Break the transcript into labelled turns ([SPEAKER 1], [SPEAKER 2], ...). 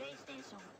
[SPEAKER 1] プレイステーション